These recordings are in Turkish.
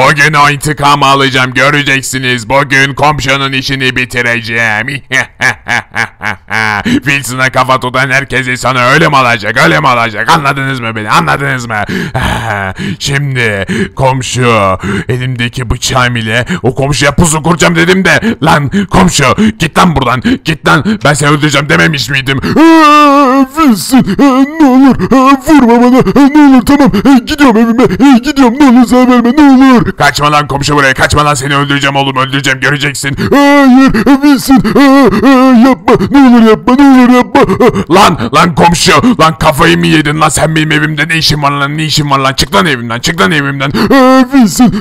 Bugün o intikamı alacağım göreceksiniz. Bugün komşunun işini bitireceğim. Wilson'a kafa tutan herkes insanı öyle mi alacak öyle mi alacak anladınız mı beni anladınız mı? Şimdi komşu elimdeki bıçağım ile o komşuya pusu kuracağım dedim de lan komşu git lan buradan git lan ben seni öldüreceğim dememiş miydim? Wilson ne olur vurma bana. Ne olur tamam. Gidiyorum evime. Gidiyorum. Ne olur zarar verme ne olur. Kaçma lan komşu buraya kaçma lan seni öldüreceğim oğlum öldüreceğim göreceksin. Hayır Wilson yapma. Ne olur yapma ne olur yapma. Lan lan komşu lan kafayı mı yedin lan? Sen benim evimde ne işin var lan ne işin var lan? Çık lan evimden çık lan evimden. Wilson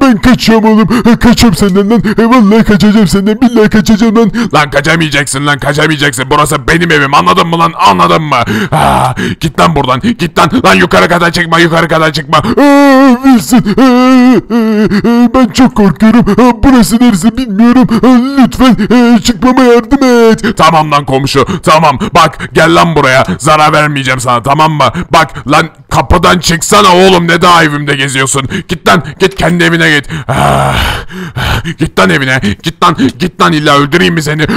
ben kaçıyorum oğlum. Kaçıyorum senden lan. Vallahi kaçacağım senden billahi kaçacağım lan. Lan kaçamayacaksın lan kaçamayacaksın. Burası benim evim anladın mı lan anladın mı? Ah, git lan buradan git lan lan yukarı kadar çıkma yukarı kadar çıkma. Wilson ben çok korkuyorum burası neresi bilmiyorum lütfen çıkmama yardım et. Tamam lan komşu tamam bak gel lan buraya zarar vermeyeceğim sana tamam mı? Bak lan kapıdan çıksana oğlum ne daha evimde geziyorsun. Git lan git kendi evine git. Ah, git lan evine git lan git lan illa öldüreyim mi seni?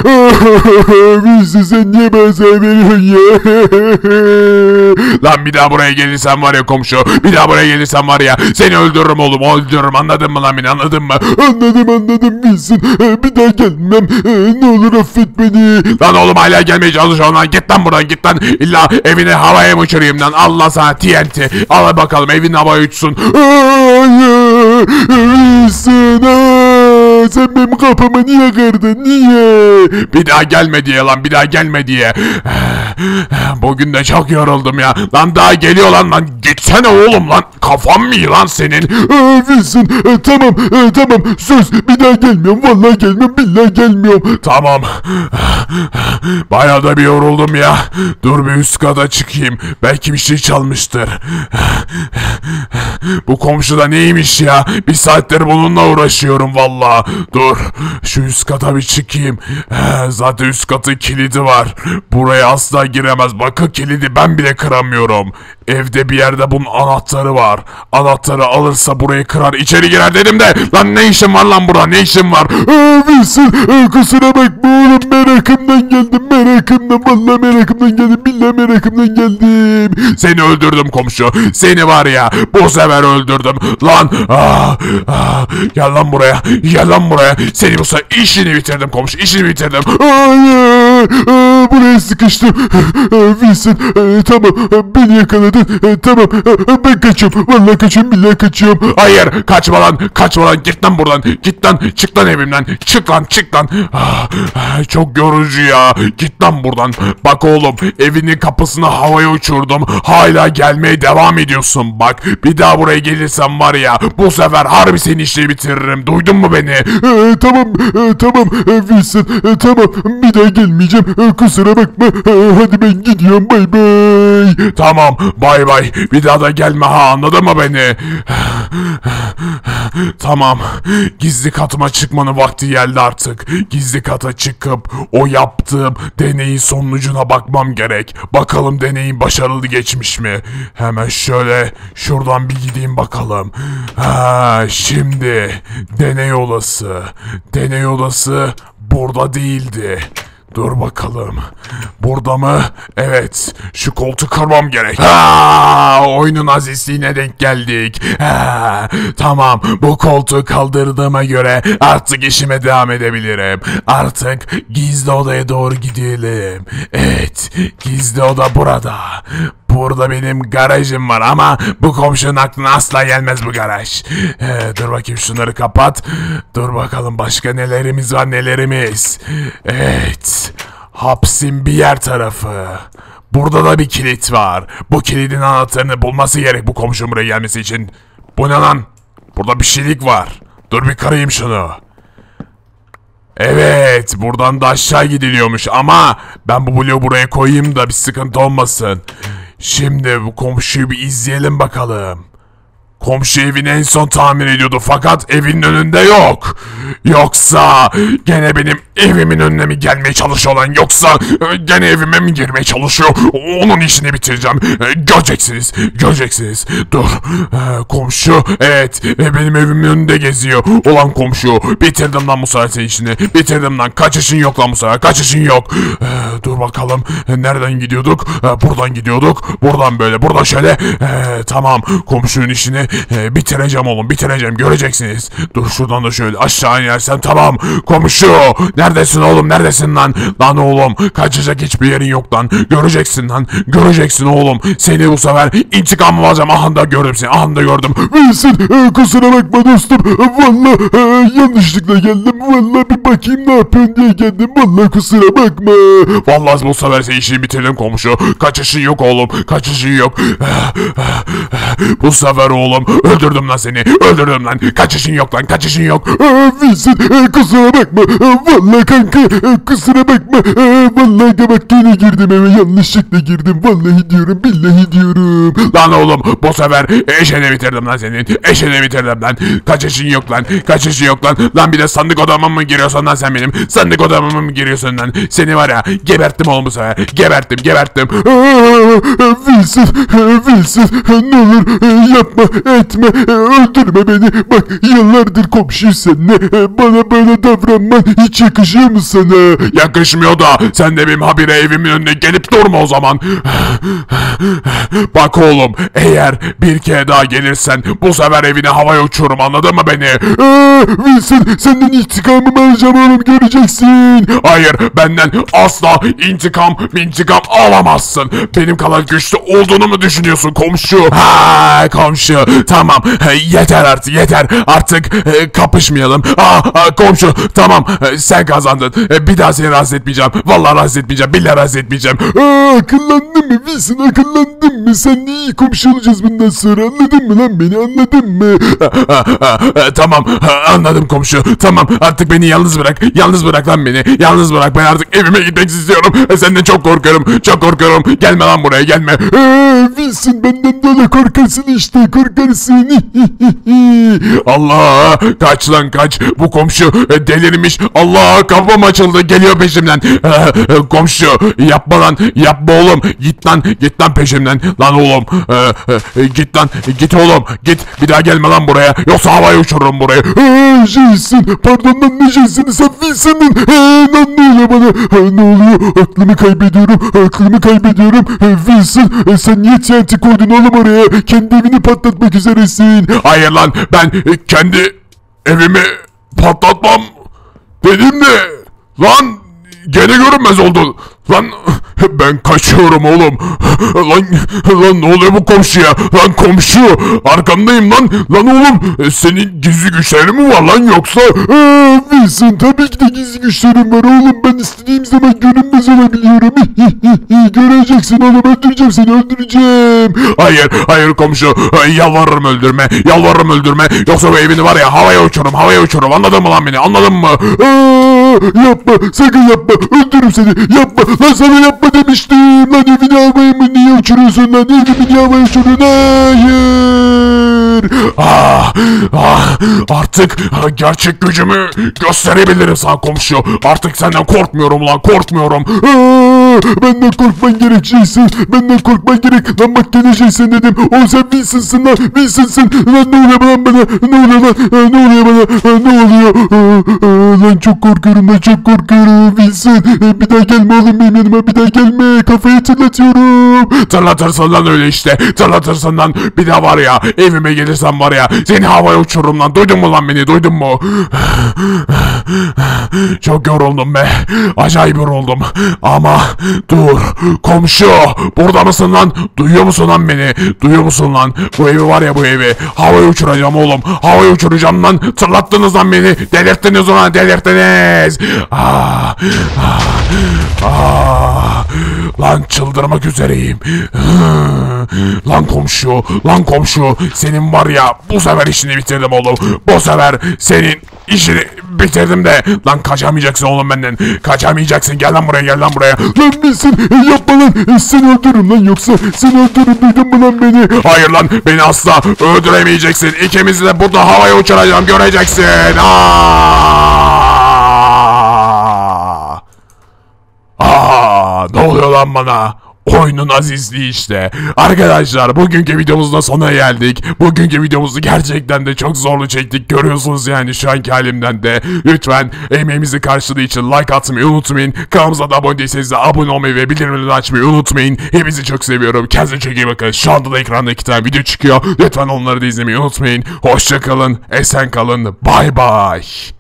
Wilson sen niye bana zarar ya? Lan bir daha buraya gelirsen var ya komşu bir daha buraya gelirsen var ya seni öldürürüm oğlum öldürürüm. Anladın mı lan beni anladın mı? Anladım anladım Wilson bir daha gelmem. Ne olur affet beni. Lan oğlum hala gelmeye çalışıyor lan. Git lan buradan git lan. İlla evine havaya mı uçurayım lan? Allah sana TNT al bakalım evin havaya uçsun. Hayır Wilson sen benim kafamı niye kırdın niye? Bir daha gelme diye lan bir daha gelme diye. Bugün de çok yoruldum ya. Lan daha geliyor lan lan. Gitsene oğlum lan. Kafan mı lan senin? Wilson e, tamam e, tamam söz bir daha gelmiyorum vallahi gelmiyorum billahi gelmiyorum. Tamam. Bayağı da bir yoruldum ya. Dur bir üst kata çıkayım. Belki bir şey çalmıştır. Bu komşu da neymiş ya? Bir saattir bununla uğraşıyorum valla. Dur. Şu üst kata bir çıkayım. Zaten üst katın kilidi var. Buraya asla giremez. Bakın kilidi ben bile kıramıyorum. Evde bir yerde bunun anahtarı var. Anahtarı alırsa burayı kırar içeri girer dedim de. Lan ne işin var lan burada ne işin var? Aa, Wilson e, kusura bakma oğlum merakımdan geldim merakımdan vallahi merakımdan geldim billahi merakımdan geldim. Seni öldürdüm komşu. Seni var ya bu sefer öldürdüm. Lan ah, ah, gel lan buraya. Gel lan buraya. Seni bu sefer işini bitirdim komşu. işini bitirdim. Hayır aa, buraya sıkıştım. Wilson e, tamam e, beni yakaladın. E, tamam e, ben kaçıyorum. Vallahi kaçıyorum billahi kaçıyorum. Hayır kaçma lan kaçma lan. Git lan buradan git lan. Çık lan evimden. Çık lan çık lan. Ah, çok yorucu ya. Git lan buradan. Bak oğlum evinin kapısını havaya uçurdum. Hala gelmeye devam ediyorsun. Bak bir daha buraya gelirsen var ya bu sefer harbi senin işini bitiririm. Duydun mu beni E, tamam e, tamam e, Wilson e, tamam. Bir daha gelmeyeceğim. E, kusura bakma. E, hadi ben gidiyorum. Bay bay. Tamam bay bay. Bir daha da gelme ha anladın mı beni Tamam. Gizli katıma çıkmanın vakti geldi artık. Gizli kata çıkıp o yaptığım deneyin sonucuna bakmam gerek. Bakalım deneyin başarılı geçmiş mi? Hemen şöyle şuradan bir gideyim bakalım. Ha şimdi deney olası. Deney olası burada değildi Dur bakalım. Burada mı? Evet. Şu koltuğu kırmam gerek. Ha, oyunun azizliğine denk geldik. Ha, tamam. Bu koltuğu kaldırdığıma göre artık işime devam edebilirim. Artık gizli odaya doğru gidelim. Evet. Gizli oda burada. Burada benim garajım var ama bu komşunun aklına asla gelmez bu garaj. Ee, dur bakayım şunları kapat. Dur bakalım başka nelerimiz var nelerimiz. Evet. Hapsin bir yer tarafı. Burada da bir kilit var. Bu kilidin anahtarını bulması gerek bu komşum buraya gelmesi için. Bu ne lan? Burada bir şeylik var. Dur bir kırayım şunu. Evet, buradan da aşağı gidiliyormuş ama ben bu bloğu buraya koyayım da bir sıkıntı olmasın. Şimdi bu komşuyu bir izleyelim bakalım. Komşu evini en son tamir ediyordu fakat evin önünde yok. Yoksa gene benim evimin önüne mi gelmeye çalışıyor lan yoksa e, gene evime mi girmeye çalışıyor? Onun işini bitireceğim. E, Göreceksiniz, göreceksiniz. Dur. E, Komşu evet benim evimin önünde geziyor. Ulan komşu bitirdim lan bu senin işini. Bitirdim lan kaçışın yok lan bu sefer kaçışın yok. Dur bakalım nereden gidiyorduk? Buradan gidiyorduk. Buradan böyle buradan şöyle. Tamam komşunun işini bitireceğim oğlum bitireceğim göreceksiniz. Dur şuradan da şöyle aşağı inersen tamam. Komşu neredesin oğlum neredesin lan? Lan oğlum kaçacak hiçbir yerin yok lan. Göreceksin lan göreceksin oğlum. Seni bu sefer intikam alacağım. Aha da gördüm seni aha gördüm. Wilson e, kusura bakma dostum. Valla yanlışlıkla geldim. Valla bir bakayım ne yapıyorsun diye geldim. Valla kusura bakma. Vallahi bu sefer senin işini bitirdim komşu. Kaçışın yok oğlum. Kaçışın yok. Bu sefer oğlum öldürdüm lan seni. Öldürdüm lan. Kaçışın yok lan. Kaçışın yok. Aa, Wilson e, kusura bakma. E, Valla kanka e, kusura bakma. E, Valla bak yine girdim eve yanlışlıkla girdim. Vallahi diyorum billahi diyorum. Lan oğlum bu sefer eşeni bitirdim lan senin. Eşeni bitirdim lan. Kaçışın yok lan. Kaçışın yok lan. Lan bir de sandık odama mı giriyorsun lan sen benim? Sandık odama mı giriyorsun lan? Seni var ya geberttim oğlum bu sefer. Geberttim geberttim. Wilson, e, e, ne olur yapma etme e, öldürme beni. Bak yıllardır komşuyuz seninle. E, Bana böyle davranman hiç yakışıyor mu sana? Yakışmıyor da sen de benim habire evimin önüne gelip durma o zaman. Bak oğlum eğer bir kere daha gelirsen bu sefer evine havaya uçurum anladın mı beni? Aa, Wilson senden intikamımı alacağım oğlum göreceksin. Hayır benden asla intikam intikam alamazsın. Benim kadar güçlü olduğunu mu düşünüyorsun komşu? Ha komşu tamam yeter artık yeter artık e, kapışmayalım. Aa, komşu tamam e, sen kazandın. E, Bir daha seni rahatsız etmeyeceğim. Vallahi rahatsız etmeyeceğim. Billahi rahatsız etmeyeceğim. Aa, akıllandın mı Wilson akıllandın mı? Seninle iyi komşu olacağız bundan sonra anladın mı lan beni anladın mı? Tamam anladım komşu. Tamam artık beni yalnız bırak. Yalnız bırak lan beni. Yalnız bırak ben artık evime gitmek istiyorum. Senden çok korkuyorum. Çok korkuyorum. Gelme lan buraya gelme. Wilson benden böyle korkarsın işte korkarsın. Allah kaç lan kaç. Bu komşu e, delirmiş. Allah kafam açıldı. Geliyor peşimden. E, komşu yapma lan. Yapma oğlum. Git lan. Git lan peşimden. Lan oğlum. E, git lan. Git oğlum. Git. Bir daha gelme lan buraya. Yoksa havaya uçururum burayı. Jason pardon lan ne Jason'ı sen Wilson'ın. Aa, lan ne oluyor bana? Aa, ne oluyor? Aklımı kaybediyorum. Aklımı kaybediyorum. Wilson sen niye TNT koydun oğlum oraya? Kendi evini patlatmak üzeresin. Hayır lan. Ben e, kendi evimi patlatmam. Dedim de. Lan gene görünmez oldu. Lan ben kaçıyorum oğlum. Lan lan ne oluyor bu komşuya? Lan komşu arkandayım lan. Lan oğlum e, senin gizli güçlerin mi var lan yoksa? Wilson tabii ki de gizli güçlerim var oğlum. Ben istediğim zaman görünmez olabiliyorum. Göreceksin oğlum öldüreceğim seni öldüreceğim. Hayır hayır komşu yalvarırım öldürme yalvarırım öldürme yoksa bu evini var ya havaya uçururum havaya uçururum anladın mı lan beni anladın mı? Aa, yapma sakın yapma öldürürüm seni yapma lan sana yapma demiştim. Lan evini havaya mı niye uçuruyorsun? Lan evimi niye havaya uçuruyorsun hayır Ah, ah, artık ah, gerçek gücümü gösterebilirim sana komşu. Artık senden korkmuyorum lan korkmuyorum. Aa, benden korkman gerek Jason benden korkman gerek. Lan bak gene Jason dedim o sen Wilson'sın lan Wilson'sın. Lan ne oluyor lan bana? Ne oluyor lan? Aa, ne oluyor bana? Aa, ne oluyor? Aa, lan çok korkuyorum lan çok korkuyorum Wilson. Bir daha gelme oğlum benim yanıma bir daha gelme. Kafayı tırlatıyorum. Tırlatırsın lan öyle işte. Tırlatırsın lan. Bir daha var ya evime gelirsen var ya seni havaya uçururum lan. Duydun mu lan beni duydun mu? Çok yoruldum be. Acayip yoruldum. Ama dur. Komşu burada mısın lan? Duyuyor musun lan beni? Duyuyor musun lan? Bu evi var ya bu evi. Havaya uçuracağım oğlum. Havaya uçuracağım lan. Tırlattınız lan beni. Delirttiniz ulan delirttiniz. Ah, ah, ah. Lan çıldırmak üzereyim. Lan komşu, lan komşu. Senin var ya bu sefer işini bitirdim oğlum. Bu sefer senin işini bitirdim de. Lan kaçamayacaksın oğlum benden. Kaçamayacaksın. Gel lan buraya gel lan buraya. Lan Wilson e, yapma lan. E, seni öldürürüm lan yoksa seni öldürürüm duydun mu lan beni? Hayır lan beni asla öldüremeyeceksin. İkimizi de burada havaya uçuracağım göreceksin. Aa! Aa, ne oluyor lan bana? Oyunun azizliği işte. Arkadaşlar bugünkü videomuzda sona geldik. Bugünkü videomuzu gerçekten de çok zorlu çektik. Görüyorsunuz yani şu anki halimden de. Lütfen emeğimizi karşılığı için like atmayı unutmayın. Kanalımıza da abone değilseniz de abone olmayı ve bildirimleri açmayı unutmayın. Hepinizi çok seviyorum. Kendinize çok iyi bakın. Şu anda da ekranda iki tane video çıkıyor. Lütfen onları da izlemeyi unutmayın. Hoşçakalın. Esen kalın. Bay bay.